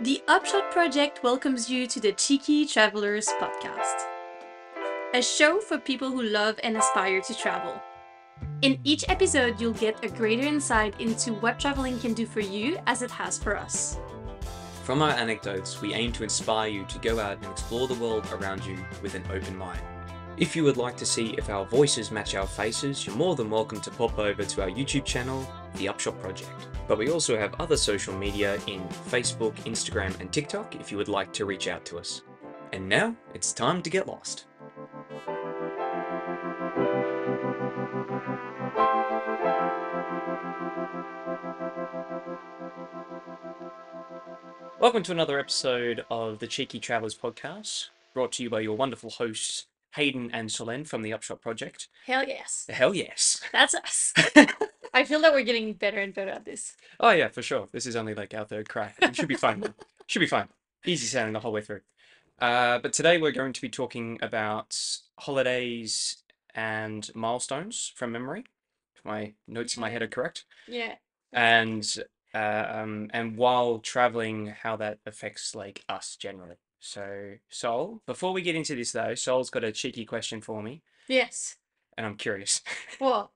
The Upshot Project welcomes you to the Cheeky Travelers podcast, a show for people who love and aspire to travel. In each episode, you'll get a greater insight into what traveling can do for you as it has for us. From our anecdotes, we aim to inspire you to go out and explore the world around you with an open mind. If you would like to see if our voices match our faces, you're more than welcome to pop over to our YouTube channel, The Upshot Project. But we also have other social media in Facebook, Instagram, and TikTok if you would like to reach out to us. And now, it's time to get lost. Welcome to another episode of the Cheeky Travellers podcast, brought to you by your wonderful hosts, Hayden and Solene from the Upshot Project. Hell yes. Hell yes. That's us. I feel that we're getting better and better at this. Oh yeah, for sure. This is only like our third crack. It should be fine. should be fine. Easy sounding the whole way through. Uh, but today we're going to be talking about holidays and milestones from memory. If my notes in my head are correct. Yeah. And uh, um, and while traveling, how that affects like us generally. So Sol, before we get into this though, Sol's got a cheeky question for me, Yes. and I'm curious. Well,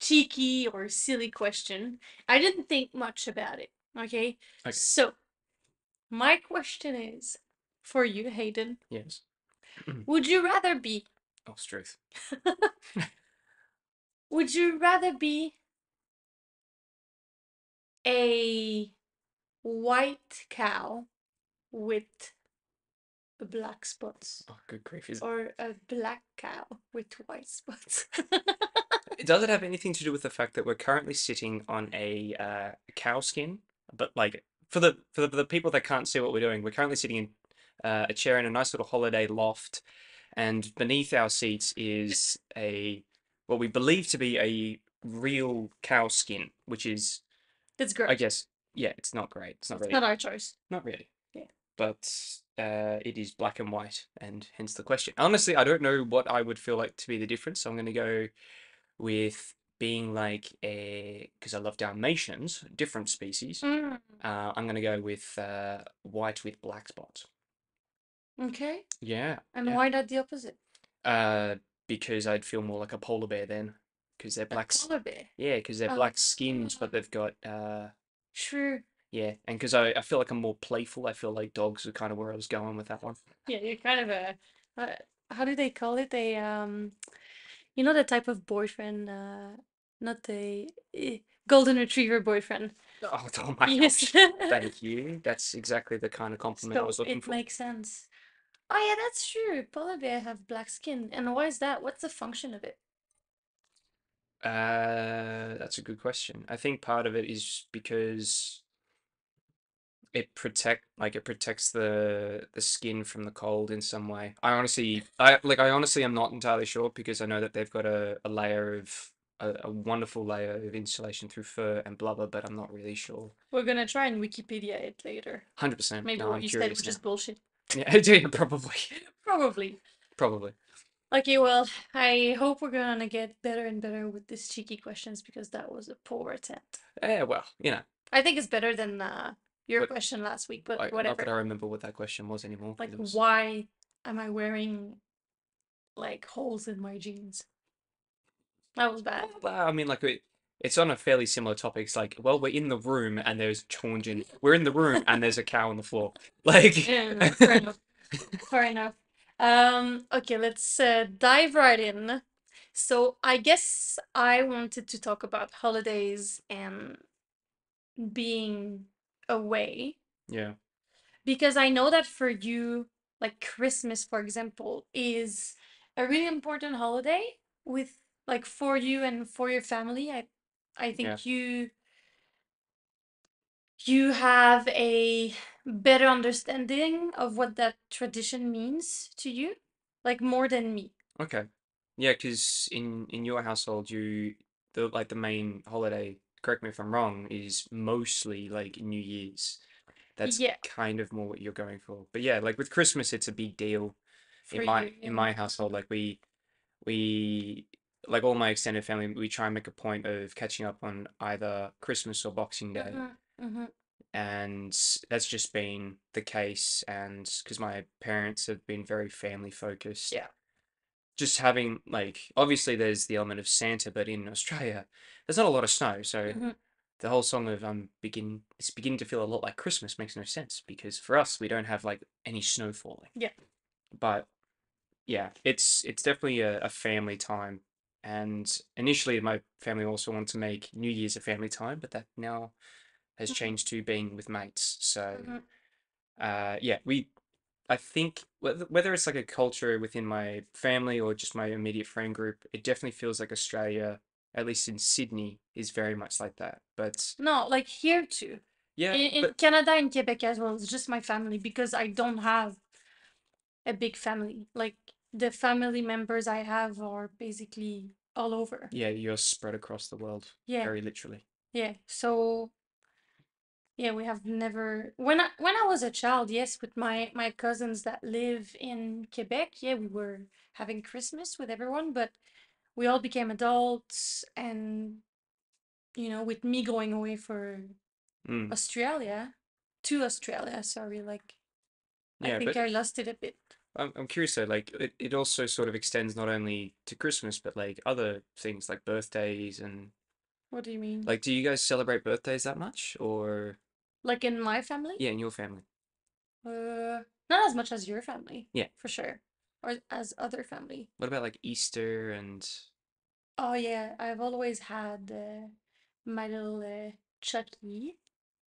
cheeky or silly question. I didn't think much about it. Okay. Okay. So, my question is for you, Hayden. yes. Would you rather be Oh, Struth. Would you rather be a white cow with black spots Oh, good grief. Is, or a black cow with white spots? does it have anything to do with the fact that we're currently sitting on a uh, cow skin? But like for the for the, for the people that can't see what we're doing, we're currently sitting in uh, a chair in a nice little holiday loft, and beneath our seats is a what we believe to be a real cow skin, which is That's great. I guess yeah, it's not great. It's not really not our choice. not really. But uh, it is black and white, and hence the question. Honestly, I don't know what I would feel like to be the difference. So I'm going to go with being like a because I love Dalmatians, different species. Mm, Uh, I'm going to go with uh, white with black spots. okay. Yeah. And yeah. why not the opposite? Uh, because I'd feel more like a polar bear then, because they're black. s- polar bear. Yeah, because they're Oh. black skins, but they've got uh, True. Yeah, and because I, I feel like I'm more playful. I feel like dogs are kind of where I was going with that one. Yeah, you're kind of a, uh, how do they call it? A um, you know the type of boyfriend, uh, not the eh, golden retriever boyfriend. Oh, oh my Yes. gosh. Thank you. That's exactly the kind of compliment I So was looking for. it for. makes sense. Oh yeah, that's true. Polar bear have black skin. And why is that? What's the function of it? Uh, that's a good question. I think part of it is because it protect like it protects the the skin from the cold in some way. I honestly, I like I honestly am not entirely sure because I know that they've got a, a layer of a, a wonderful layer of insulation through fur and blubber, but I'm not really sure. We're gonna try and Wikipedia it later. 100%. Maybe No, what I'm you said was just bullshit. Yeah, yeah, probably. Probably. Probably. Okay, well, I hope we're gonna get better and better with these cheeky questions because that was a poor attempt. Yeah, well, you know, I think it's better than uh, your But- question last week, but I, not whatever. that I remember what that question was anymore. 'cause Like, it was- why am I wearing like holes in my jeans? That was bad. Well, I mean, like it, it's on a fairly similar topic. It's like, well, we're in the room and there's Chonjin. We're in the room and there's a cow on the floor. Like, Yeah, no, fair enough. Fair enough. Um, okay, let's uh, dive right in. So I guess I wanted to talk about holidays and being away yeah, because I know that for you, like Christmas, for example, is a really important holiday with like for you and for your family. I I think you you have a better understanding of what that tradition means to you, like more than me. okay, yeah, because in in your household, you the like the main holiday. Correct me if I'm wrong. Is mostly like New Year's. That's Yeah. kind of more what you're going for. But yeah, like with Christmas, it's a big deal. For in my in my household like we we like all my extended family we try and make a point of catching up on either christmas or boxing day Mhm, mhm. and that's just been the case. And because my parents have been very family focused, Yeah. Just having like obviously there's the element of Santa, but in Australia there's not a lot of snow, so Mhm. the whole song of um begin it's beginning to feel a lot like Christmas makes no sense because for us we don't have like any snow falling. Yeah. But yeah, it's it's definitely a, a family time. And initially my family also wanted to make New Year's a family time, but that now has Mhm. changed to being with mates. So Mhm. uh yeah, we I think whether whether it's like a culture within my family or just my immediate friend group, it definitely feels like Australia, at least in Sydney, is very much like that. But No, like here too. yeah, In, in but Canada and Quebec as well, it's just my family because I don't have a big family. Like the family members I have are basically all over. yeah, you're spread across the world, Yeah, very literally. yeah. So yeah, we have never when I when I was a child, yes, with my my cousins that live in Quebec, yeah, we were having Christmas with everyone, but we all became adults and you know, with me going away for Mm. Australia, to Australia, sorry, like I Yeah, think but I lost it a bit. I'm I'm curious though, like it, it also sort of extends not only to Christmas, but like other things like birthdays and What do you mean? like do you guys celebrate birthdays that much or Like in my family? yeah, in your family? Uh, not as much as your family, Yeah. for sure, or as other family. What about like Easter and Oh yeah, I've always had uh, my little uh, Chucky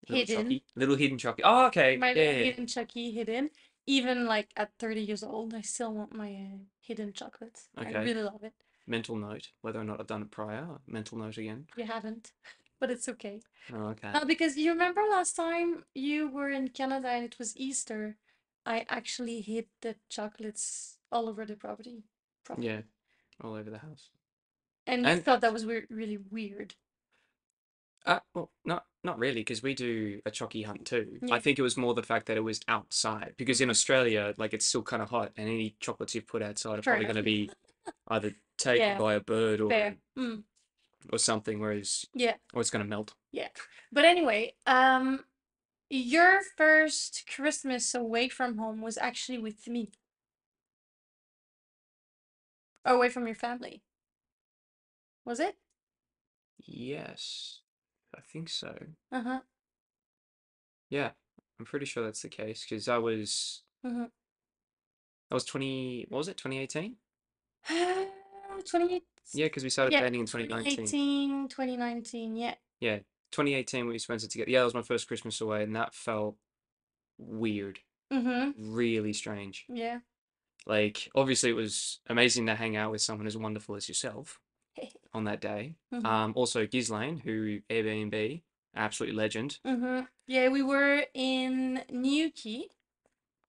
little hidden, Chucky? Little hidden Chucky. Oh, okay. my Yeah, little yeah, hidden Chucky hidden. Even like at 30 years old, I still want my uh, hidden chocolates. Okay. I really love it. Mental note, whether or not I've done it prior. Mental note again. You haven't, but it's okay. Oh, okay. Uh, because you remember last time you were in Canada and it was Easter, I actually hid the chocolates all over the property. property. Yeah, all over the house. And you And thought that was weird, really weird. uh, well, not not really, because we do a Chucky hunt too. I Yeah. think it was more the fact that it was outside, because in Mhm. Australia, like it's still kind of hot, and any chocolates you put outside are Fair probably going to be either taken Yeah, by a bird or fair. Mm, or something, whereas yeah, or it's going to melt. yeah. But anyway, um, your first Christmas away from home was actually with me, away from your family. Was it? Yes, I think so. Uh-huh. Yeah, I'm pretty sure that's the case, because I was Mm-hmm. I was 20, what was it, 2018? 28, Yeah, because we started yeah, planning in 2019. 2018, 2019, yeah. Yeah, 2018 we spent it together. Yeah, that was my first Christmas away, and that felt weird, Mm-hmm. really strange. Yeah. Like, obviously, it was amazing to hang out with someone as wonderful as yourself on that day. Mm-hmm. Um, also Ghislaine, who Airbnb, absolute legend. Mm-hmm. Yeah, we were in Newquay.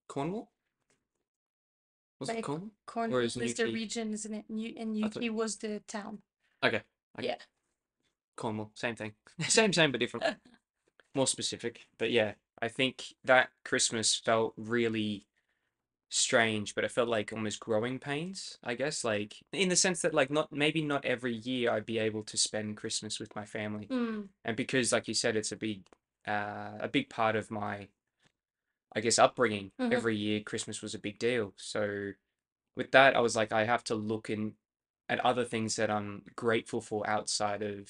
Cornwall? Was it Like Cornwall? Cornwall is is the Newquay? region, isn't it? New and I thought, Newquay was the town. okay, okay, Yeah. Cornwall, same thing. Same, same, but different. More specific. But yeah, I think that Christmas felt really strange, but it felt like almost growing pains, I guess. Like in the sense that like not maybe not every year I'd be able to spend Christmas with my family. Mm. And because like you said, it's a big uh a big part of my I guess upbringing. Mm-hmm. Every year Christmas was a big deal. So with that I was like I have to look in at other things that I'm grateful for outside of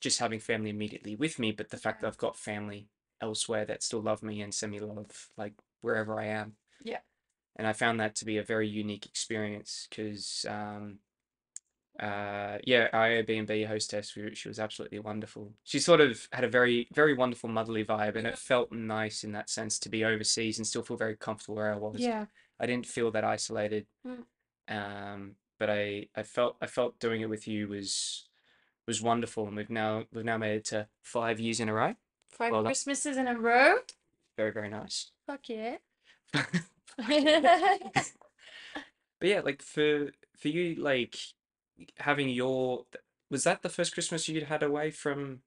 just having family immediately with me, but the fact that I've got family elsewhere that still love me and send me love like wherever I am. Yeah. And I found that to be a very unique experience because um uh yeah our airbnb hostess we- she was absolutely wonderful she sort of had a very very wonderful motherly vibe and it felt nice in that sense to be overseas and still feel very comfortable where i was Yeah. i didn't feel that isolated Mm. um but i i felt i felt doing it with you was was wonderful and we've now we've now made it to five years in a row Five well Christmases in a row. very very nice Fuck yeah. but yeah like for for you like having your was that the first christmas you'd had away from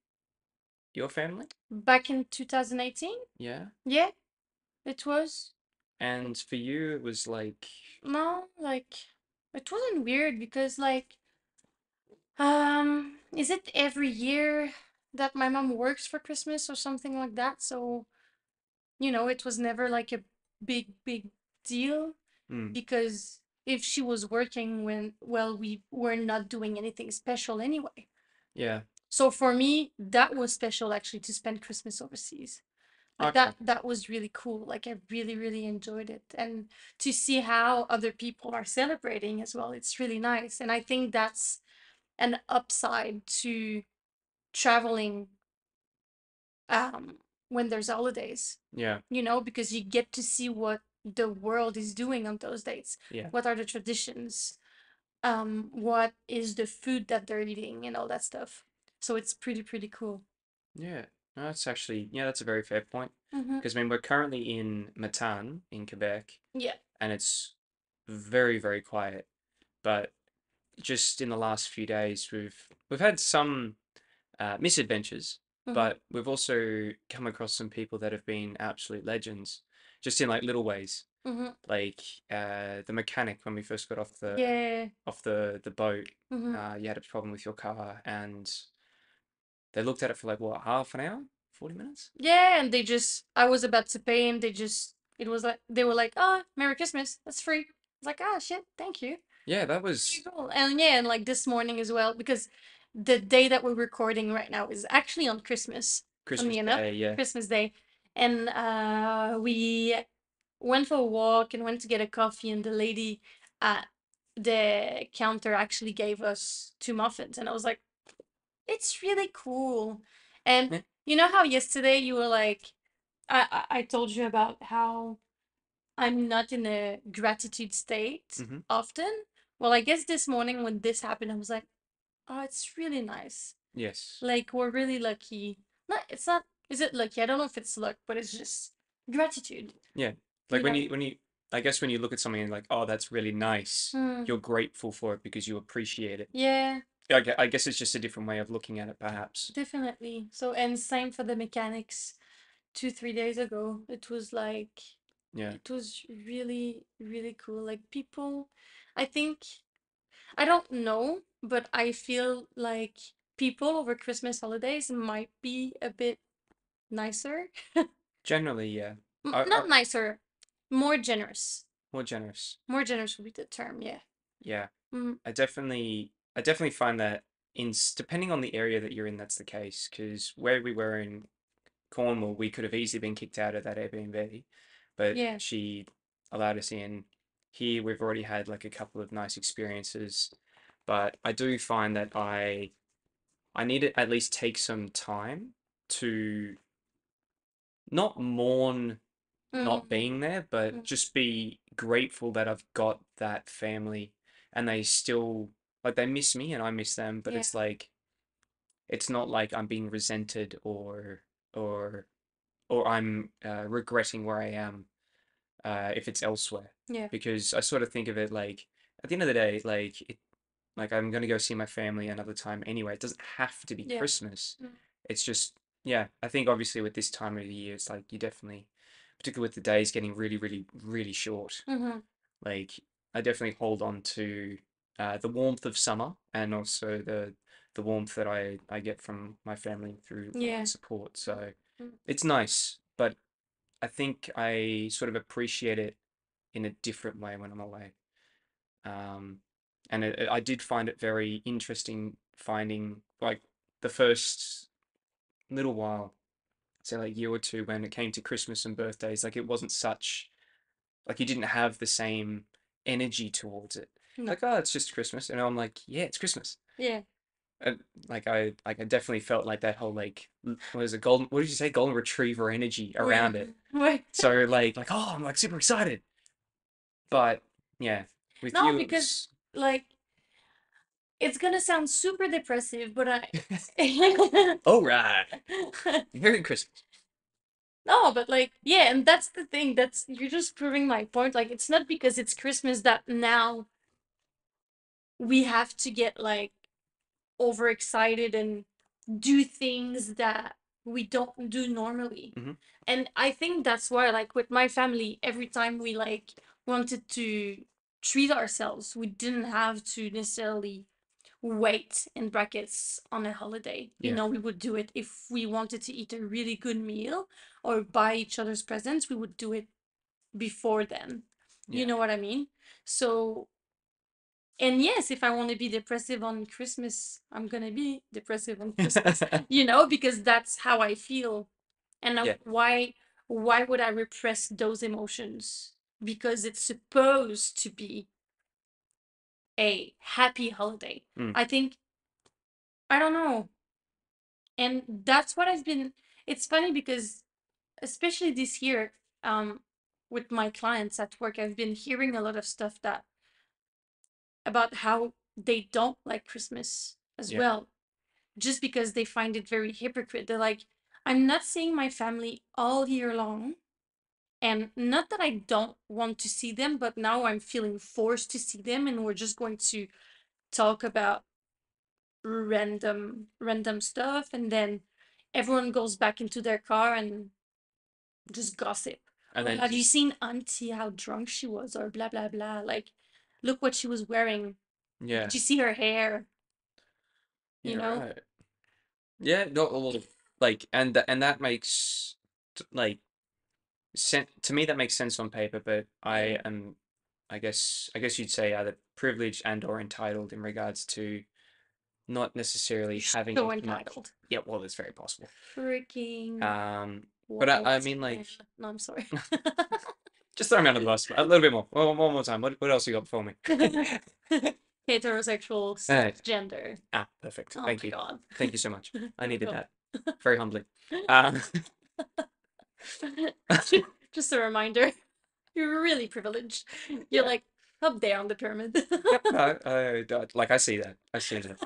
your family Back in 2018? yeah Yeah, it was. and for you it was like No, like it wasn't weird because like um is it every year that my mom works for Christmas or something like that? So you know, it was never like a big, big deal Mm. because if she was working when, well, we were not doing anything special anyway. Yeah. So for me, that was special actually to spend Christmas overseas. Like Okay. that that was really cool. Like I really, really enjoyed it. And to see how other people are celebrating as well, it's really nice. And I think that's an upside to traveling um when there's holidays, Yeah. you know, because you get to see what the world is doing on those dates. Yeah. What are the traditions? Um, what is the food that they're eating and all that stuff. So it's pretty, pretty cool. Yeah. No, that's actually yeah, that's a very fair point. Mm-hmm. Because I mean we're currently in Matane in Quebec Yeah. and it's very, very quiet. But just in the last few days we've we've had some uh, misadventures, Mhm. but we've also come across some people that have been absolute legends, just in like little ways. Mm-hmm. Like uh, the mechanic when we first got off the Yeah. off the the boat, Mm-hmm. uh, you had a problem with your car, and they looked at it for like what half an hour, forty minutes. Yeah, and they just I was about to pay and they just it was like they were like, "Oh, Merry Christmas. That's free." I was like, "Ah, shit. Thank you." Yeah, that Pretty was cool. And yeah, and like this morning as well because the day that we're recording right now is actually on Christmas. Christmas enough, Day. Yeah, Christmas Day. And uh, we went for a walk and went to get a coffee, and the lady at the counter actually gave us two muffins. And I was like, it's really cool. And Yeah. you know how yesterday you were like, I, I, told you about how I'm not in a gratitude state Mhm. often? Well, I guess this morning when this happened, I was like, oh, it's really nice. yes, Like we're really lucky. Not it's not is it lucky? I don't know if it's luck, but it's just gratitude. Yeah. Like when know? you when you I guess when you look at something and like, oh, that's really nice. Hmm. You're grateful for it because you appreciate it. Yeah, I I guess it's just a different way of looking at it, perhaps. definitely. So and same for the mechanics. Two, three days ago, it was like Yeah. it was really, really cool. Like people, I think I don't know, but I feel like people over Christmas holidays might be a bit nicer. Generally, yeah, M- I- Not I- nicer, more generous. more generous. More generous would be the term, yeah. Yeah, Mm. I definitely, I definitely find that in s- depending on the area that you're in, that's the case. Because where we were in Cornwall, we could have easily been kicked out of that Airbnb, but Yeah. she allowed us in. Here, we've already had like a couple of nice experiences, but I do find that I, I need to at least take some time to not mourn not Mm. being there, but Mm. just be grateful that I've got that family and they still like they miss me and I miss them, but Yeah. it's like it's not like I'm being resented or or or I'm uh, regretting where I am uh, if it's elsewhere Yeah. because I sort of think of it like at the end of the day, like it, like I'm gonna go see my family another time anyway. It doesn't have to be Yeah. Christmas. Mm. It's just yeah. I think obviously with this time of the year, it's like you definitely, particularly with the days getting really, really, really short. Mm-hmm. Like I definitely hold on to uh, the warmth of summer and also the the warmth that I I get from my family through Yeah. support. So Mm. it's nice, but I think I sort of appreciate it in a different way when I'm away. Um, and it, I did find it very interesting finding like the first little while, say like year or two, when it came to Christmas and birthdays, like it wasn't such like you didn't have the same energy towards it. No. Like, oh, it's just Christmas, and I'm like, yeah, it's Christmas. Yeah. And like I like I definitely felt like that whole like what is it golden what did you say golden retriever energy around it. Wait. So like like oh I'm like super excited. But yeah, with No, you because- Like, it's gonna sound super depressive, but I. all right, Merry Christmas. No, but like, yeah, and that's the thing. That's you're just proving my point. Like, it's not because it's Christmas that now we have to get like overexcited and do things that we don't do normally. Mhm. And I think that's why, like, with my family, every time we like wanted to treat ourselves, we didn't have to necessarily wait in brackets on a holiday. You know, we would do it if we wanted to eat a really good meal or buy each other's presents, we would do it before then. You know what I mean? So, and yes, if I want to be depressive on Christmas, I'm gonna be depressive on Christmas, you know, because that's how I feel. And Yeah. why why would I repress those emotions? Because it's supposed to be a happy holiday. Mm. I think I don't know. And that's what I've been it's funny because especially this year, um, with my clients at work, I've been hearing a lot of stuff that about how they don't like Christmas as Yeah. well, just because they find it very hypocrite. They're like, I'm not seeing my family all year long. And not that I don't want to see them, but now I'm feeling forced to see them, and we're just going to talk about random random stuff, and then everyone goes back into their car and just gossip. And oh, then have you seen Auntie how drunk she was, or blah blah blah? Like, look what she was wearing. yeah. Did you see her hair? You know? right. Yeah, no, well, like, and and that makes like sen to me that makes sense on paper, but I am, I guess, I guess you'd say either privileged and or entitled in regards to not necessarily having So as much. entitled. Yeah, well, it's very possible. Freaking. Um, but I, I mean, like. No, I'm sorry. just throw me under the bus a little bit more. One, one more time. What, what else you got for me? Heterosexual gender. Ah, perfect. Oh Thank my you. god. Thank you so much. I needed that. Very humbly. Um, Just a reminder, you're really privileged. You're like up there on the pyramid. Yep, I, I, I- like I see that. I see that.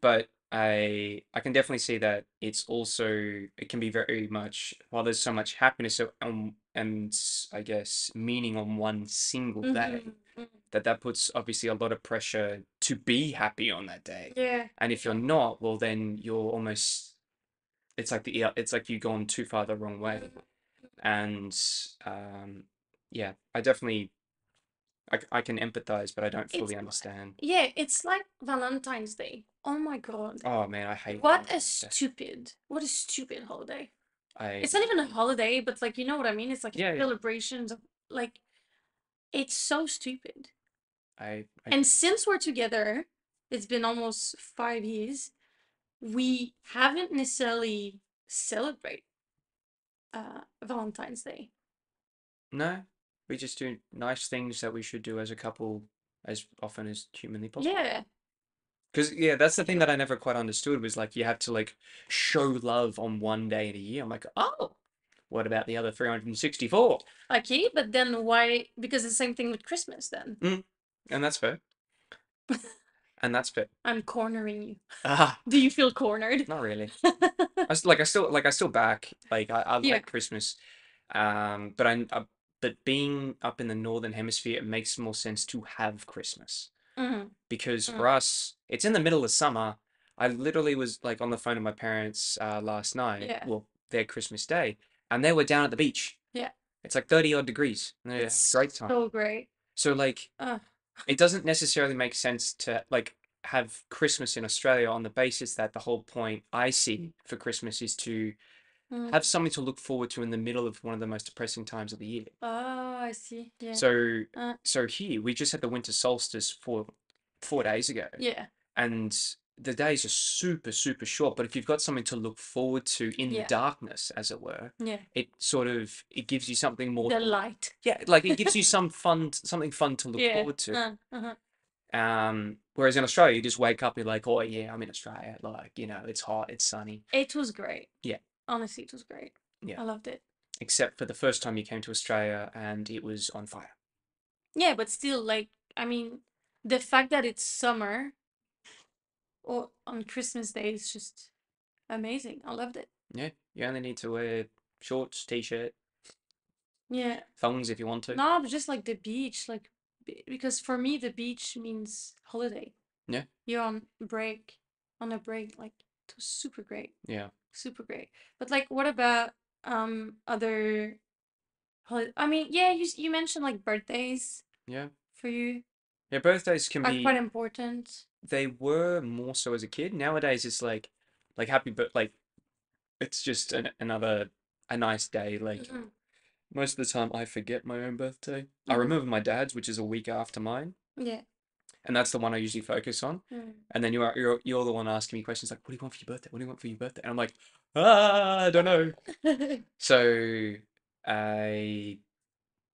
But I I can definitely see that it's also it can be very much while there's so much happiness so, um, and I guess meaning on one single day Mhm, mhm. that that puts obviously a lot of pressure to be happy on that day. Yeah. And if you're not, well then you're almost it's like the it's like you've gone too far the wrong way. And um yeah, I definitely I, I can empathize, but I don't fully It's- understand. Yeah, it's like Valentine's Day. Oh my god. Oh man, I hate What a Valentine's Day. stupid, what a stupid holiday. I It's not even a holiday, but like, you know what I mean? It's like Yeah, yeah. celebrations of like, it's so stupid. I, I And since we're together, it's been almost five years, we haven't necessarily celebrate uh, Valentine's Day. no, we just do nice things that we should do as a couple as often as humanly possible. Yeah, Because yeah, that's the thing that I never quite understood was like you have to like show love on one day in a year. I'm like, oh, what about the other 364? okay, but then why? Because it's the same thing with Christmas then. And that's fair. And that's fair. I'm cornering you. Ah, Do you feel cornered? not really. I s- like I still like I still back like I, I Yeah. like Christmas, um, but I, I but being up in the northern hemisphere, it makes more sense to have Christmas Mhm. because Mm. for us, it's in the middle of summer. I literally was like on the phone with my parents uh, last night, Yeah. well, their Christmas day, and they were down at the beach. Yeah. It's like 30 odd degrees. and they had It's a great time. so great. So like Uh, it doesn't necessarily make sense to like have Christmas in Australia on the basis that the whole point I see for Christmas is to mm. have something to look forward to in the middle of one of the most depressing times of the year. Oh, I see. Yeah. So Uh. so here we just had the winter solstice for four days ago. yeah. And the days are super, super short. But if you've got something to look forward to in Yeah. the darkness, as it were, Yeah. it sort of it gives you something more The light. yeah, like it gives you some fun something fun to look Yeah. forward to. Uh, uh-huh. Um, whereas in Australia, you just wake up, you're like, oh yeah, I'm in Australia. Like, you know, it's hot, it's sunny. It was great. Yeah. Honestly, it was great. Yeah. I loved it. Except for the first time you came to Australia and it was on fire. Yeah, but still, like, I mean, the fact that it's summer or on Christmas Day is just amazing. I loved it. Yeah, you only need to wear shorts, t-shirt, Yeah. thongs if you want to. No, but just like the beach, like, because for me, the beach means holiday. Yeah. You're on break, on a break. Like, it was super great. Yeah. Super great. But like, what about um other holiday? I mean, yeah, you you mentioned like birthdays Yeah. for you Yeah, birthdays can are be quite important. They were more so as a kid. Nowadays it's like like happy but like it's just an, another a nice day. Like Mhm. most of the time, I forget my own birthday. I Mhm. remember my dad's, which is a week after mine, Yeah. and that's the one I usually focus on. Mm. And then you are you're you're the one asking me questions like, "What do you want for your birthday? What do you want for your birthday?" And I'm like, "Ah, I don't know." So I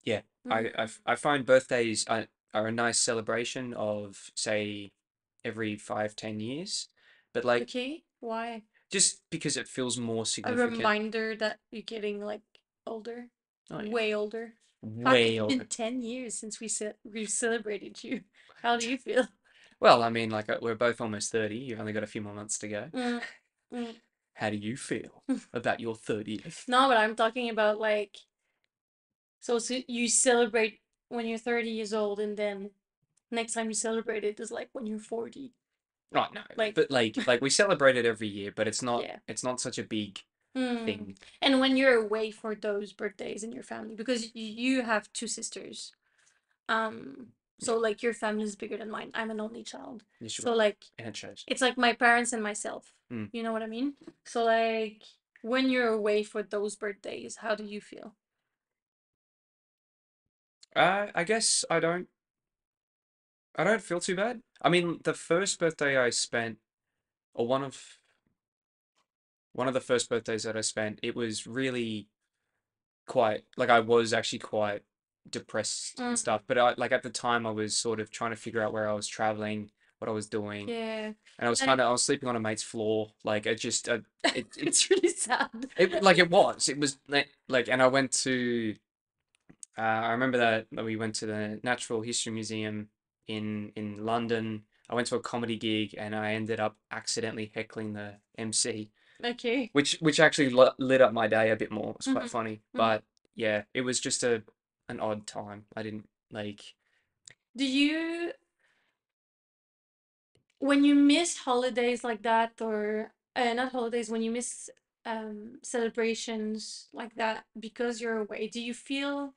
yeah, I I, f- I find birthdays are, are a nice celebration of say every five ten years, but like Okay. Why? just because it feels more significant. A significant. reminder that you're getting like older, Oh, yeah. way older. Fuck, Way it's older. been 10 years since we ce- we celebrated you. How do you feel? Well, I mean, like uh, we're both almost 30. You've only got a few more months to go. Mm, mm. How do you feel about your 30th? No, but I'm talking about like, so, so you celebrate when you're 30 years old, and then next time you celebrate it is like when you're 40. Right, no, Like- but like like we celebrate it every year, but it's not Yeah. it's not such a big Mm. thing. And when you're away for those birthdays in your family, because you have two sisters. Um, so like your family is bigger than mine. I'm an only child. Yes, So like and it shows. it's like my parents and myself. Mm. You know what I mean? So like when you're away for those birthdays, how do you feel? Uh, I guess I don't I don't feel too bad. I mean, the first birthday I spent, or one of one of the first birthdays that I spent, it was really quite like I was actually quite depressed Mm. and stuff. But I like at the time I was sort of trying to figure out where I was traveling, what I was doing, Yeah, and I was And- kind of I was sleeping on a mate's floor. Like it just uh, it, it's it's really sad. it like it was it was like like and I went to uh, I remember that that we went to the Natural History Museum in in London. I went to a comedy gig and I ended up accidentally heckling the MC, Okay. which which actually lit up my day a bit more. It was quite Mhm, funny, mhm. but yeah, it was just a an odd time. I didn't like Do you, when you miss holidays like that, or uh, not holidays, when you miss um celebrations like that because you're away, do you feel,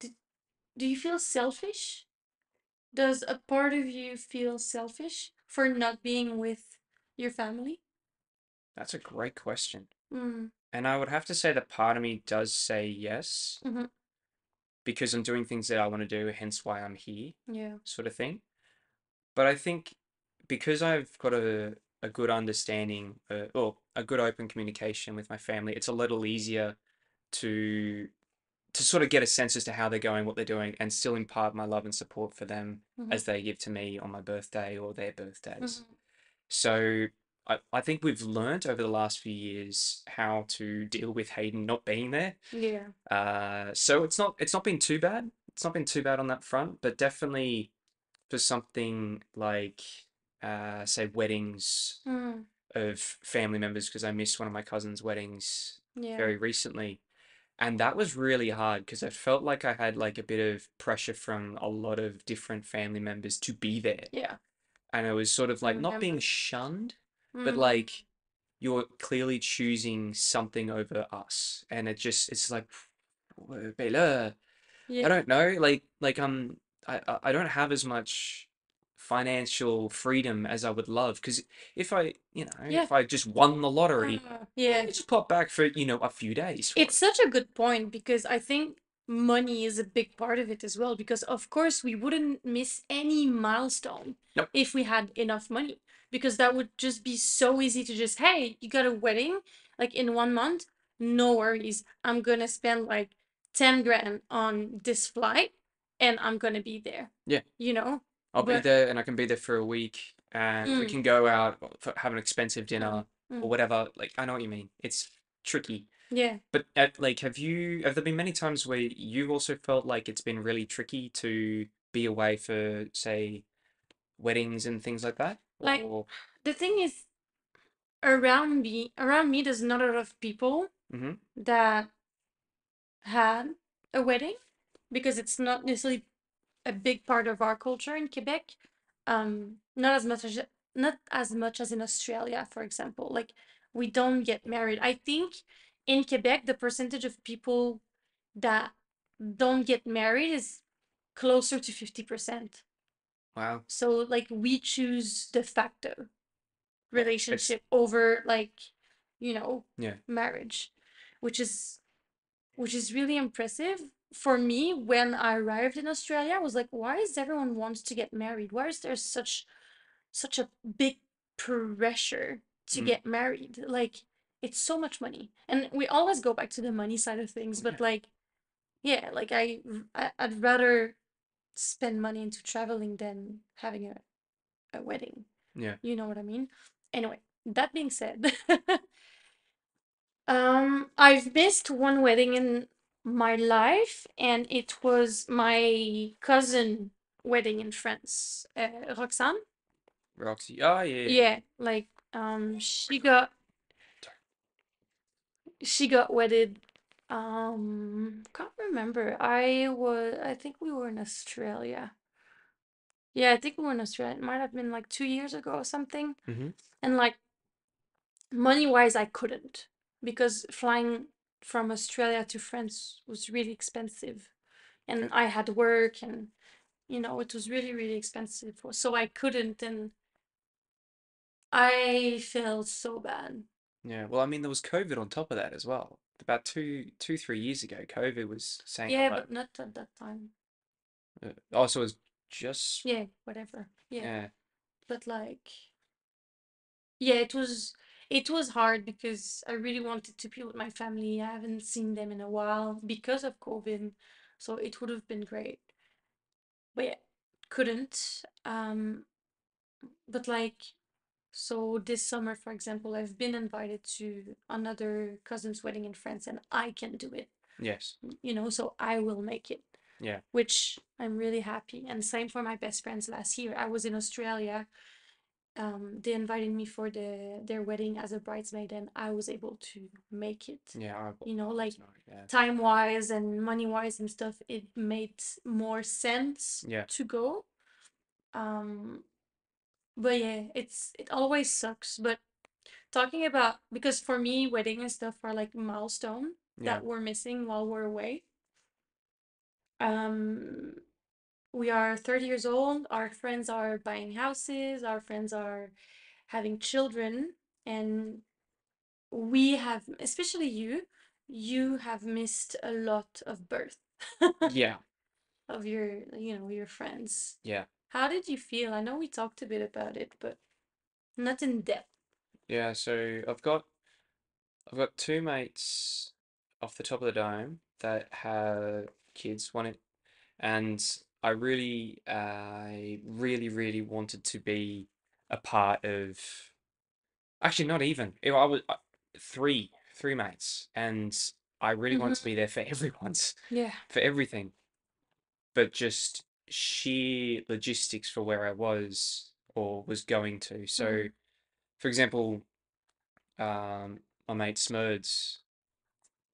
do, do you feel selfish? Does a part of you feel selfish for not being with your family? that's a great question. Mm, And I would have to say that part of me does say yes Mhm. because I'm doing things that I want to do, hence why I'm here. yeah. sort of thing. But I think because I've got a, a good understanding uh, or a good open communication with my family, it's a little easier to to sort of get a sense as to how they're going, what they're doing, and still impart my love and support for them Mhm. as they give to me on my birthday or their birthdays. Mhm. So I, I think we've learnt over the last few years how to deal with Hayden not being there. Yeah. Uh, so it's not it's not been too bad. It's not been too bad on that front, but definitely for something like uh, say weddings Mm, of family members because I missed one of my cousin's weddings yeah. very recently. And that was really hard because I felt like I had like a bit of pressure from a lot of different family members to be there. Yeah. And I was sort of like not being shunned, but Mm, like you're clearly choosing something over us. And it just it's like Bella, I don't know, like like um I- I don't have as much financial freedom as I would love because if I you know Yeah. if I just won the lottery Uh, yeah. Just pop back for you know a few days for It's such a good point because I think money is a big part of it as well. Because of course we wouldn't miss any milestone if we had enough money. Because that would just be so easy to just, hey, you got a wedding like in one month, no worries. I'm gonna spend like 10 grand on this flight and I'm gonna be there. Yeah. You know? I'll be there and I can be there for a week and we Mm. can go out for, have an expensive dinner mm. or whatever like I know what you mean it's tricky Yeah. but uh, like have you have there been many times where you've also felt like it's been really tricky to be away for say weddings and things like that Like- or The thing is around me around me there's not a lot of people Mhm. that had a wedding because it's not necessarily a big part of our culture in Quebec. Um, not as much as not as much as in Australia, for example. Like we don't get married. I think in Quebec the percentage of people that don't get married is closer to 50%. wow So like we choose de facto relationship over like, you know, Yeah. marriage, which is which is really impressive for me when I arrived in Australia. I was like, why is everyone wants to get married? Why is there such such a big pressure to Mm. get married? Like it's so much money. And we always go back to the money side of things, but Yeah. like yeah, like I, I I'd rather spend money into traveling than having a, a wedding. Yeah. You know what I mean? Anyway, that being said, um, I've missed one wedding in my life, and it was my cousin wedding in France. Uh, Roxanne? Roxy. Oh yeah. Yeah, like um, she got she got wedded. Um, can't remember. I was, I think we were in Australia. Yeah, I think we were in Australia. It might have been like two years ago or something. Mhm. And like money wise, I couldn't because flying from Australia to France was really expensive. And I had work and you know, it was really, really expensive. So I couldn't and I felt so bad. Yeah. Well, I mean, there was COVID on top of that as well. About two, two, three years ago, COVID was saying Yeah, but not at that time. Uh, oh, so it was just Yeah, whatever. Yeah. yeah. But like yeah, it was it was hard because I really wanted to be with my family. I haven't seen them in a while because of COVID. So it would have been great. But yeah, couldn't. Um, but like so this summer, for example, I've been invited to another cousin's wedding in France and I can do it, Yes. you know, so I will make it. Yeah. Which I'm really happy. And same for my best friends last year. I was in Australia. Um, they invited me for the their wedding as a bridesmaid and I was able to make it. Yeah. I, You know, like yeah. time wise and money wise and stuff, it made more sense Yeah. to go. Um, but yeah, it's it always sucks. But talking about because for me, wedding and stuff are like milestone Yeah. that we're missing while we're away. Um, we are 30 years old, our friends are buying houses, our friends are having children, and we have, especially you, you have missed a lot of birth Yeah. of your, you know, your friends. Yeah. How did you feel? I know we talked a bit about it, but not in depth. Yeah. So I've got I've got two mates off the top of the dome that have kids. One, and I really, I really, really wanted to be a part of. Actually, not even. If I was uh, three, three mates, and I really wanted to Mm-hmm. be there for everyone's, Yeah. for everything. But just sheer logistics for where I was or was going to. So, Mhm. for example, um, my mate Smurds,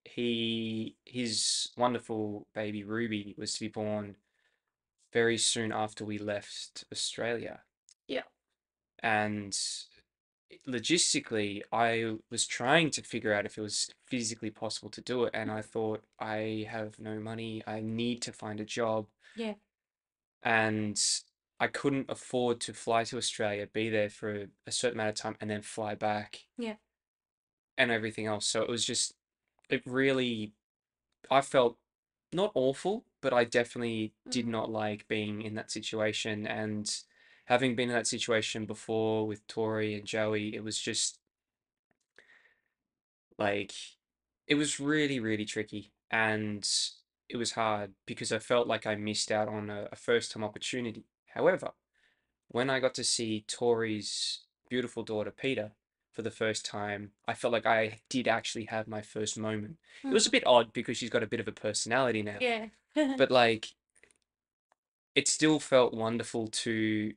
he his wonderful baby Ruby was to be born very soon after we left Australia. Yeah. And logistically, I was trying to figure out if it was physically possible to do it, and I thought, I have no money, I need to find a job, Yeah. and I couldn't afford to fly to Australia, be there for a certain amount of time, and then fly back Yeah. and everything else. So it was just, it really, I felt not awful, but I definitely did Mhm. not like being in that situation. And having been in that situation before with Tori and Joey, it was just like, it was really, really tricky. And it was hard because I felt like I missed out on a, a first time opportunity. However, when I got to see Tori's beautiful daughter, Peter, for the first time, I felt like I did actually have my first moment. It was a Mhm. bit odd because she's got a bit of a personality now, Yeah. but like, it still felt wonderful to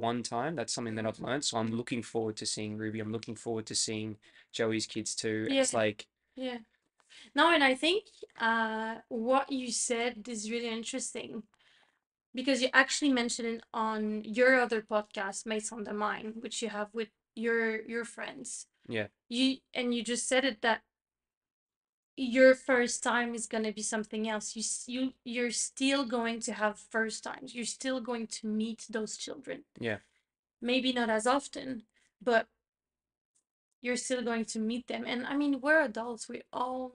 one time. That's something that I've learned. So I'm looking forward to seeing Ruby. I'm looking forward to seeing Joey's kids too. It's like, Yeah. No, and I think uh, what you said is really interesting because you actually mentioned it on your other podcast, Mates on the Mind, which you have with your your friends. Yeah. You and you just said it that your first time is going to be something else. You you you're still going to have first times. You're still going to meet those children. Yeah. Maybe not as often, but you're still going to meet them. And I mean, we're adults. We all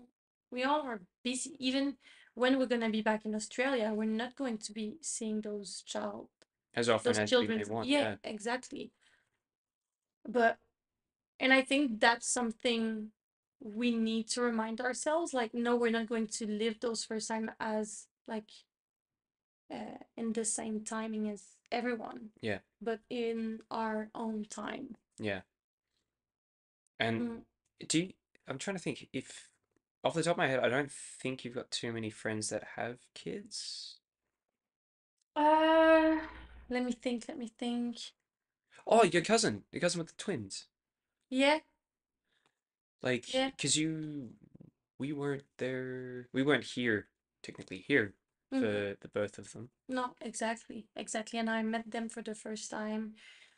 we all are busy. Even when we're gonna be back in Australia, we're not going to be seeing those child As often those as children. want. Yeah, Yeah. exactly. But and I think that's something we need to remind ourselves. Like, no, we're not going to live those first time as like uh, in the same timing as everyone, Yeah. but in our own time. Yeah. And Mm. do you, I'm trying to think if off the top of my head, I don't think you've got too many friends that have kids. Uh, let me think. Let me think. Oh, your cousin, your cousin with the twins. Yeah, Like, yeah. because you, we weren't there, we weren't here, technically here, mhm. for the both of them. No, exactly, exactly. And I met them for the first time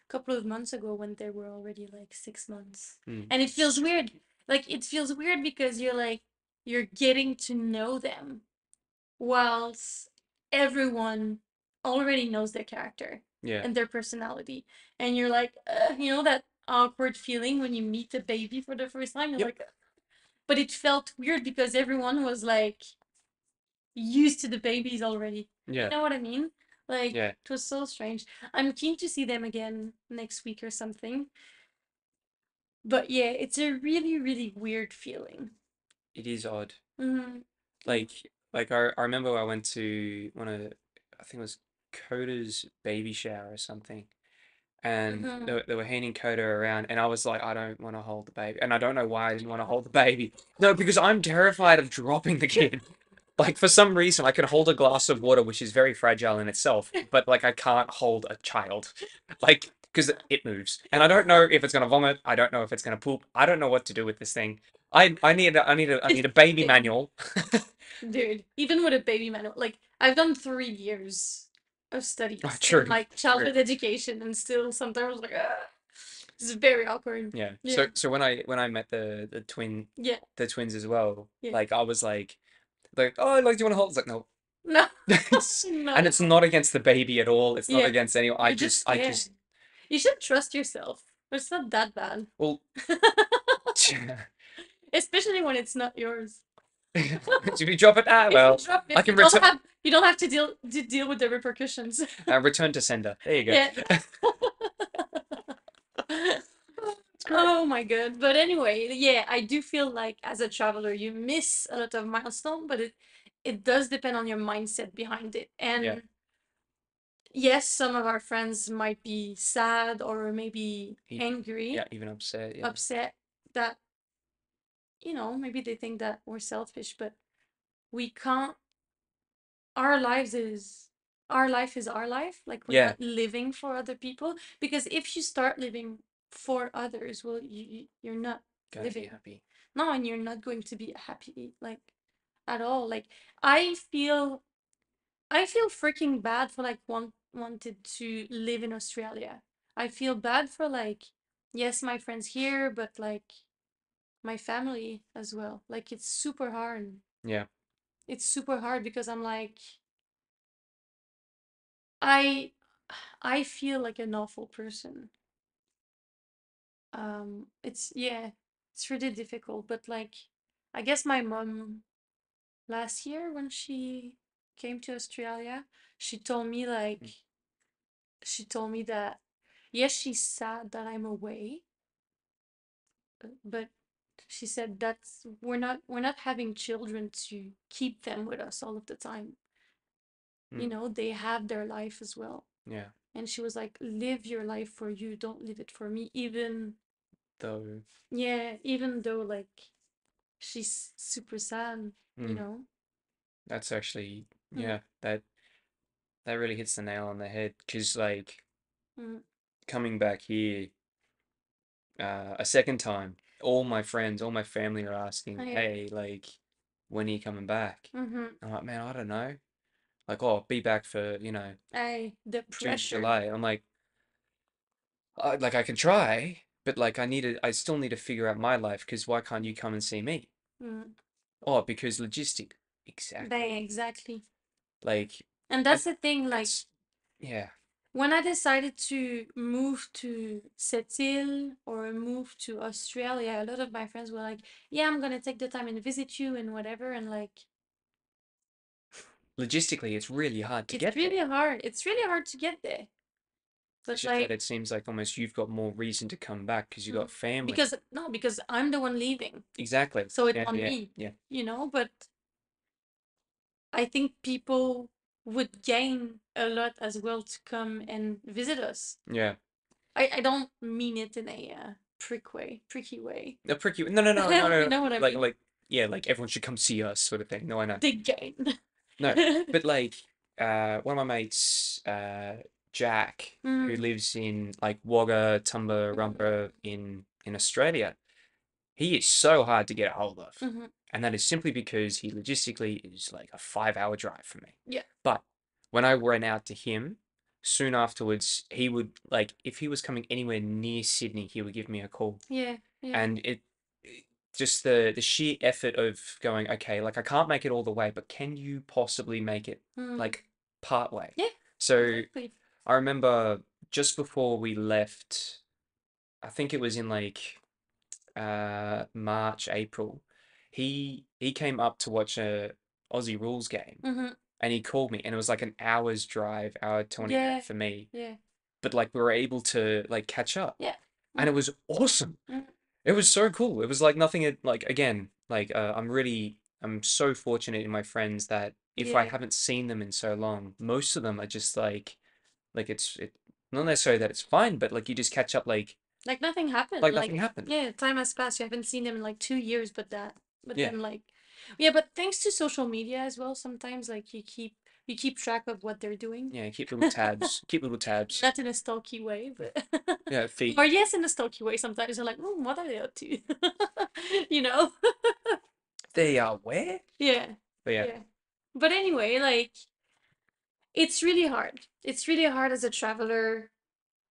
a couple of months ago when they were already like six months. Mm. And it feels weird. Like it feels weird because you're like you're getting to know them whilst everyone already knows their character Yeah. and their personality. And you're like, uh, you know that awkward feeling when you meet a baby for the first time? Yep. like, but it felt weird because everyone was like used to the babies already. Yeah. You know what I mean? Like Yeah. it was so strange. I'm keen to see them again next week or something. But yeah, it's a really, really weird feeling. It is odd. hmm Like, like I, I remember I went to one of, I think it was Coda's baby shower or something. And hmm they, were- they were handing Coda around, and I was like, I don't want to hold the baby. And I don't know why I didn't want to hold the baby. No, because I'm terrified of dropping the kid. Like, for some reason, I can hold a glass of water, which is very fragile in itself, but like, I can't hold a child. Like, because it moves. And I don't know if it's going to vomit. I don't know if it's going to poop. I don't know what to do with this thing. I, I need a, I need a, I need a baby manual. Dude, even with a baby manual, like I've done three years of studies Oh, in true. like childhood education, and still sometimes like, ah, this is very awkward. Yeah. Yeah. So so when I when I met the the twin Yeah. the twins as well, Yeah. like I was like like oh like do you want to hold? It's like no. No. and no. it's not against the baby at all. It's not Yeah. against anyone. I just I just You should trust yourself. It's not that bad. well Especially when it's not yours. should we drop it? Ah If you well, drop it, I can you don't return have you don't have to deal to deal with the repercussions. uh, return to sender. There you go. Yeah. Oh my god. But anyway, yeah, I do feel like as a traveler you miss a lot of milestone, but it it does depend on your mindset behind it. And Yeah. yes, some of our friends might be sad or maybe angry, Yeah, even upset. Yeah. upset that you know, maybe they think that we're selfish, but we can't our lives is our life is our life. Like we're Yeah. not living for other people. Because if you start living for others, well, you, you you're not be living. happy. No, and you're not going to be happy like at all. Like I feel I feel freaking bad for like want wanted to live in Australia. I feel bad for like yes, my friends here, but like my family as well. Like it's super hard. Yeah. It's super hard because I'm like I I feel like an awful person. Um it's yeah, it's really difficult, but like I guess my mom last year when she came to Australia, she told me like Mm. she told me that yes, she's sad that I'm away, uh, but she said that's we're not we're not having children to keep them with us all of the time. You Mm. know, they have their life as well. Yeah. And she was like, live your life for you, don't live it for me. Even Though. yeah, even though like she's super sad, you Mm. know. That's actually Mm, yeah. That that really hits the nail on the head. Cause like mm, coming back here uh, a second time, all my friends, all my family are asking, hey, like, when are you coming back? Mm-hmm. I'm like, man, I don't know. Like, oh, be back for, you know, I the June, pressure. July. I'm like, I, like I can try, but like I need needed, I still need to figure out my life because why can't you come and see me? Mm. Oh, because logistic. Exactly. They exactly. Like And that's the thing, like it's yeah, when I decided to move to Sept-Îles or move to Australia, a lot of my friends were like, "Yeah, I'm gonna take the time and visit you and whatever." And like, logistically, it's really hard to it's get there. really hard. It's really hard to get there. But It's just that like, it seems like almost you've got more reason to come back because you Mm. got family. because no, because I'm the one leaving, Exactly. so it's Yeah, on yeah, me, yeah. you know. But I think people would gain a lot as well to come and visit us. Yeah. I, I don't mean it in a uh, prick way, pricky way. No, pricky. No, no, no, no, no. You know what I like, mean? like, yeah, like everyone should come see us, sort of thing. No, I know. They gain. No, but like, uh, one of my mates, uh, Jack, who Mm. lives in like Wagga, Tumbarumba in in Australia, he is so hard to get a hold of, Mhm. and that is simply because he logistically is like a five-hour drive for me. Yeah. But when I went out to him, soon afterwards, he would like if he was coming anywhere near Sydney, he would give me a call. Yeah, yeah. and it it- just the the sheer effort of going okay like i can't make it all the way but can you possibly make it Mm. like part way Yeah, so exactly. i remember just before we left i think it was in like uh march april he he came up to watch a aussie rules game hmm and he called me and it was like an hour's drive hour 20 Yeah. for me Yeah. but like we were able to like catch up Yeah. and it was awesome Mm. it was so cool it was like nothing it like again like uh, i'm really i'm so fortunate in my friends that if i haven't seen them in so long most of them are just like like it's it not necessarily that it's fine but like you just catch up like Like nothing happened. like nothing happened yeah, time has passed. You haven't seen them in like two years, but that, but Yeah. then like, yeah, but thanks to social media as well, sometimes like you keep you keep track of what they're doing. yeah keep little tabs keep little tabs Not in a stalky way, but yeah feed or yes, in a stalky way. Sometimes you're like, oh, what are they up to? you know? they are where Yeah. but yeah Yeah. But anyway, like it's really hard. It's really hard as a traveler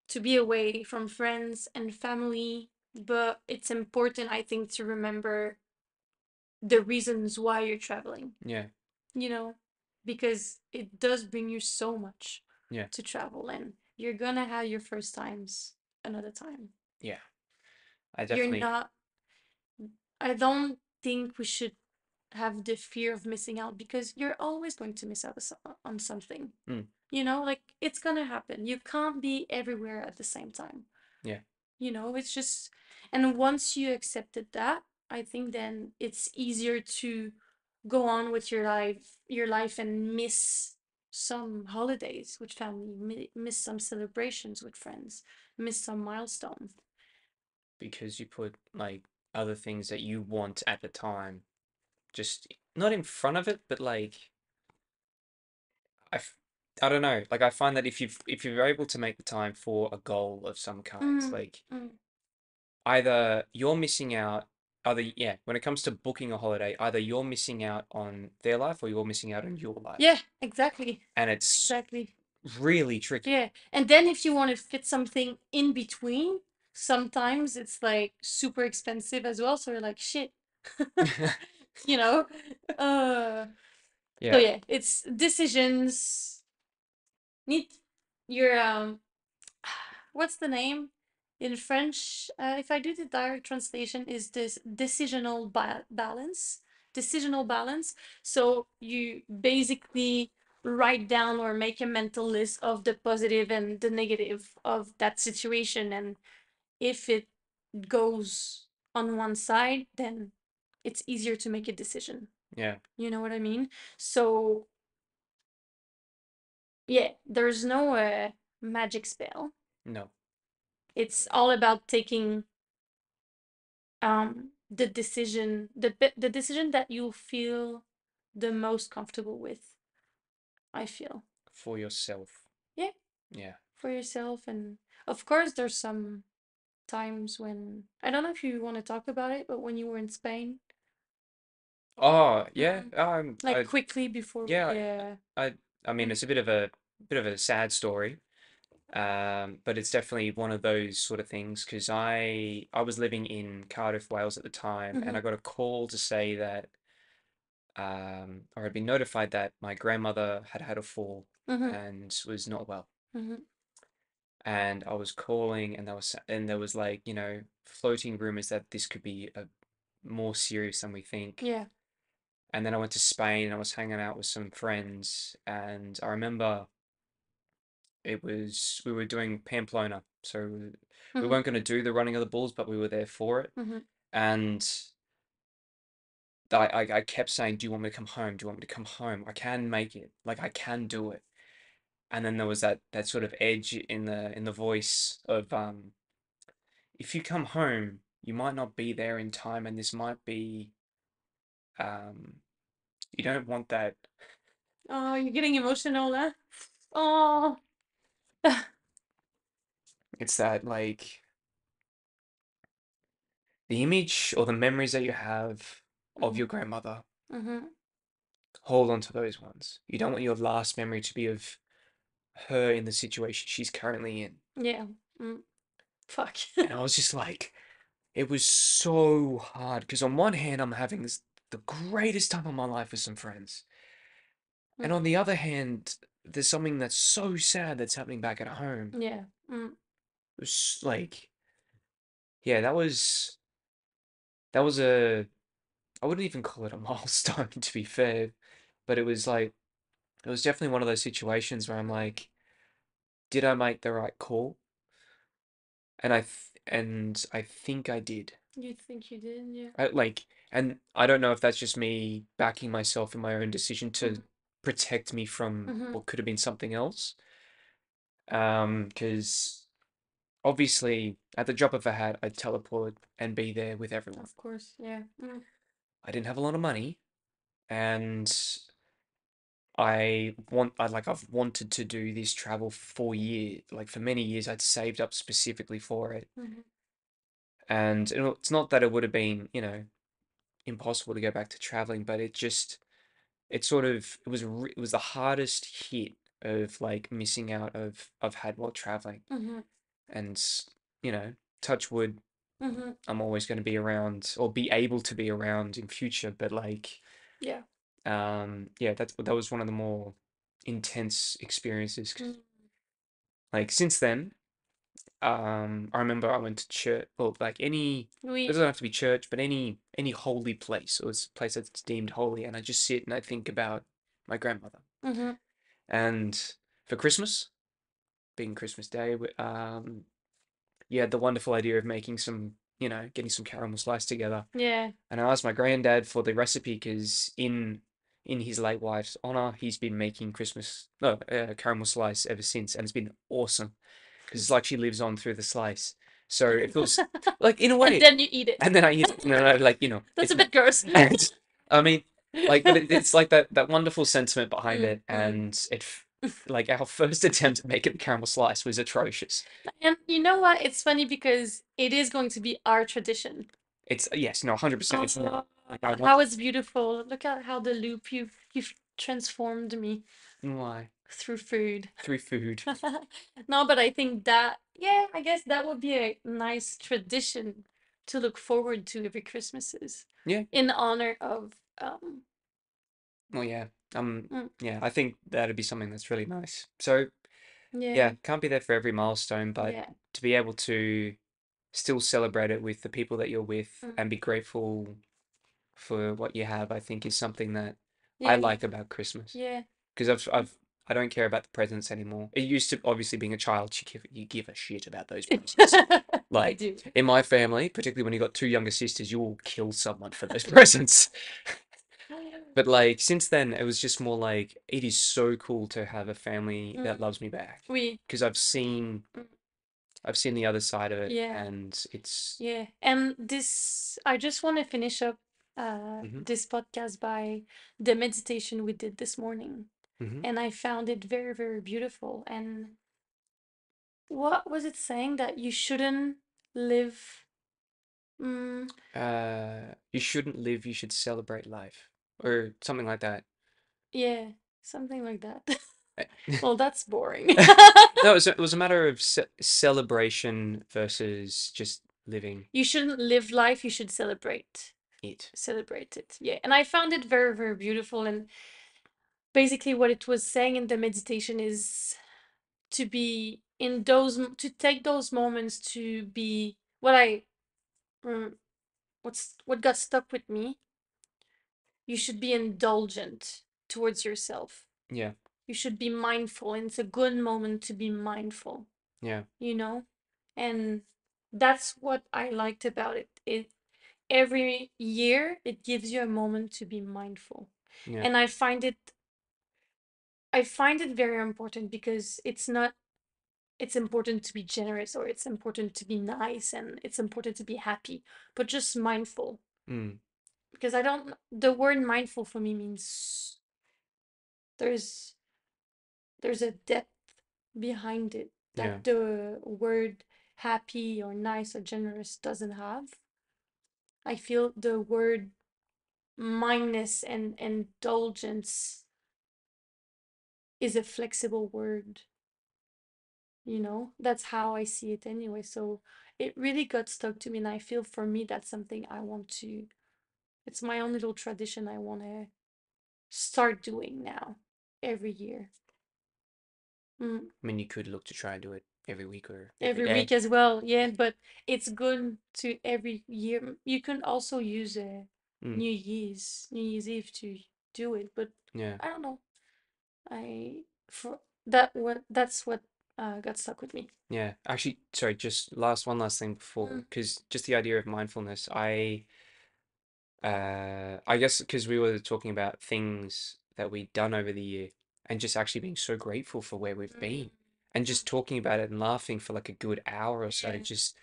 to be away from friends and family, but it's important, I think, to remember the reasons why you're traveling, yeah you know, because it does bring you so much Yeah. to travel and you're gonna have your first times another time. yeah i definitely. You're not, I don't think we should have the fear of missing out because you're always going to miss out on something. Mm. You know, like it's gonna happen. You can't be everywhere at the same time. Yeah. You know, it's just, and once you accepted that, I think then it's easier to go on with your life, your life and miss some holidays with family, mi- miss some celebrations with friends, miss some milestones. because you put like other things that you want at the time just not in front of it but like I, f- I don't know like I find that if you've if you're able to make the time for a goal of some kind Mm, like mm. either you're missing out either yeah when it comes to booking a holiday either you're missing out on their life or you're missing out on your life Yeah, exactly. and it's Exactly. really tricky Yeah. And then if you want to fit something in between, sometimes it's like super expensive as well. So you're like, shit. You know? Uh yeah so yeah, it's decisions. Need your um what's the name? In French, uh, if I do the direct translation, is this decisional ba balance. Decisional balance. So you basically write down or make a mental list of the positive and the negative of that situation. And if it goes on one side, then it's easier to make a decision. yeah You know what I mean? So yeah, there's no uh, magic spell. no It's all about taking um the decision the the decision that you feel the most comfortable with. I feel for yourself Yeah. yeah for yourself and of course there's some times when I don't know if you want to talk about it, but when you were in Spain, oh yeah Mhm. um like I, quickly before yeah, yeah. I I mean, it's a bit of a bit of a sad story. Um, but it's definitely one of those sort of things because I I was living in Cardiff, Wales at the time, and I Mm-hmm. got a call to say that um, or I'd been notified that my grandmother had had a fall Mm-hmm. and was not well. Mm-hmm. And I was calling, and there was and there was like you know floating rumors that this could be a more serious than we think. Yeah. And then I went to Spain and I was hanging out with some friends, and I remember it was we were doing Pamplona, so we Mm-hmm. weren't going to do the running of the bulls, but we were there for it. Mm-hmm. And I, I I kept saying, "Do you want me to come home? Do you want me to come home? I can make it. Like I can do it." And then there was that that sort of edge in the in the voice of um, if you come home, you might not be there in time, and this might be um, you don't want that. Oh, you're getting emotional, huh? Oh. It's that like the image or the memories that you have of Mhm. your grandmother. Mm-hmm. Hold on to those ones. You don't want your last memory to be of her in the situation she's currently in. Yeah. Mm. Fuck. And I was just like, it was so hard because on one hand, I'm having this, the greatest time of my life with some friends. And Mm. on the other hand, there's something that's so sad that's happening back at home. Yeah. Mm. It was like, yeah, that was, that was a, I wouldn't even call it a milestone to be fair, but it was like, it was definitely one of those situations where I'm like, did I make the right call? And I, th and I think I did. You think you did? Yeah. I, like, and I don't know if that's just me backing myself in my own decision to Mhm. protect me from Mhm. what could have been something else. Um, because obviously, at the drop of a hat, I'd teleport and be there with everyone. Of course. Yeah. Mm. I didn't have a lot of money, and I want, I like, I've wanted to do this travel for years, like for many years. I'd saved up specifically for it, Mhm. and it's not that it would have been, you know, impossible to go back to traveling, but it just, it sort of, it was, re- it was the hardest hit of like missing out of I've had while traveling, Mhm. and you know, touch wood, Mhm. I'm always going to be around or be able to be around in future, but like. Yeah. Um, yeah, that's that was one of the more intense experiences. 'cause, Mm. Like since then, um, I remember I went to church, well, like any, it doesn't have to be church, but any any holy place or s- place that's deemed holy, and I just sit and I think about my grandmother. Mhm. And for Christmas, being Christmas Day, w- um, you had the wonderful idea of making some, you know, getting some caramel slice together. Yeah. And I asked my granddad for the recipe because in in his late wife's honor, he's been making Christmas no uh, caramel slice ever since, and it's been awesome because it's like she lives on through the slice. So it feels like in a way, And then you eat it. and then I eat it, and then I like you know, That's a bit gross. and I mean, like, it, it's like that that wonderful sentiment behind Mm, it, mm. and it like our first attempt at making the caramel slice was atrocious. And you know what? It's funny because it is going to be our tradition. It's yes, no, hundred percent. It's not Oh, like want how it's beautiful. Look at how the loop you've you've transformed me why through food. through food. No, but I think that yeah, I guess that would be a nice tradition to look forward to every Christmases. Yeah. In honor of um Well, yeah. Um, Mm. yeah, I think that'd be something that's really nice. So, yeah. yeah, can't be there for every milestone, but Yeah. to be able to still celebrate it with the people that you're with Mm. and be grateful for what you have, I think is something that I like about Christmas. Yeah. Because I've, I've, I don't care about the presents anymore. It used to, obviously, being a child, you give, you give a shit about those presents. I Like, do. in my family, particularly when you got two younger sisters, you will kill someone for those presents. But like since then, it was just more like it is so cool to have a family that Mm. loves me back We because I've seen Mm. I've seen the other side of it Yeah. and it's Yeah, and this, I just want to finish up uh, Mhm. this podcast by the meditation we did this morning. Mhm. And I found it very, very beautiful. And what was it saying that you shouldn't live? Mm, uh you shouldn't live, you should celebrate life or something like that. yeah, something like that. well, that's boring. no, it was, a, it was a matter of ce- celebration versus just living you shouldn't live life, you should celebrate. it. Celebrate it. Yeah. And I found it very, very beautiful. And basically, what it was saying in the meditation is to be in those, to take those moments to be what I, rem- what's, what got stuck with me. You should be indulgent towards yourself. Yeah, You should be mindful. And it's a good moment to be mindful. yeah, you know and that's what i liked about it it every year it gives you a moment to be mindful yeah, and i find it i find it very important because it's not it's important to be generous or it's important to be nice and it's important to be happy but just mindful. Mm, because i don't the word mindful for me means there's there's a depth behind it that yeah, the word happy or nice or generous doesn't have. I feel the word mindness and indulgence is a flexible word. You know, that's how I see it anyway. So it really got stuck to me, and I feel for me that's something I want to. It's my own little tradition I want to start doing now every year. Mm. I mean, you could look to try and do it every week or every every week as well yeah but it's good to every year you can also use a Mm. new year's new year's eve to do it but Yeah, i don't know i for that what that's what uh got stuck with me yeah. Actually, sorry, just last one last thing before, Mm. because just the idea of mindfulness, I, uh, I guess because we were talking about things that we'd done over the year and just actually being so grateful for where we've been and just talking about it and laughing for like a good hour or so, Yeah. just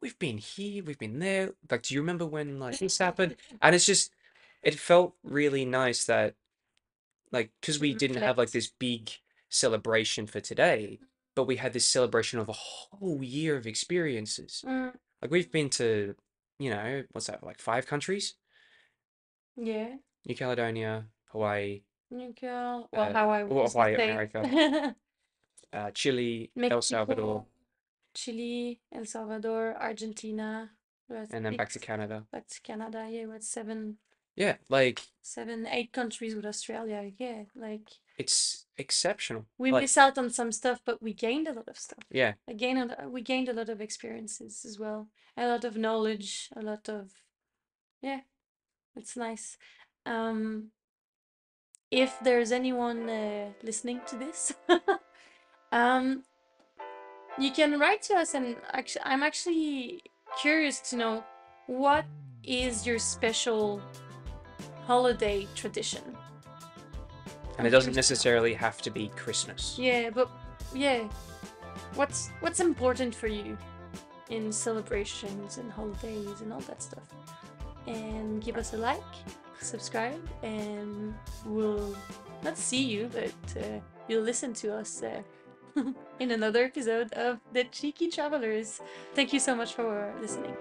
we've been here, we've been there. Like, do you remember when like this happened? And it's just, it felt really nice that, like, because we didn't have like this big celebration for today, but we had this celebration of a whole year of experiences. Mm, Like, we've been to, you know, what's that, like five countries? yeah New Caledonia, Hawaii, new girl well uh, how i well, was Hawaii, America, uh, Chile, El Salvador, mexico chile el salvador argentina and then back to. Canada. back to canada yeah with seven Yeah, like, seven eight countries with australia yeah like it's exceptional. we Like, miss out on some stuff, but we gained a lot of stuff. yeah, I gained a, lo- we gained a lot of experiences as well, a lot of knowledge, a lot of yeah, it's nice. Um, if there's anyone uh, listening to this, um, you can write to us, and actually, I'm actually curious to know what is your special holiday tradition. and it doesn't necessarily have to be Christmas. Yeah, but yeah, what's what's important for you in celebrations and holidays and all that stuff? And give us a like, subscribe, and we'll not see you, but uh, you'll listen to us uh, in another episode of the Cheeky Travelers. Thank you so much for listening.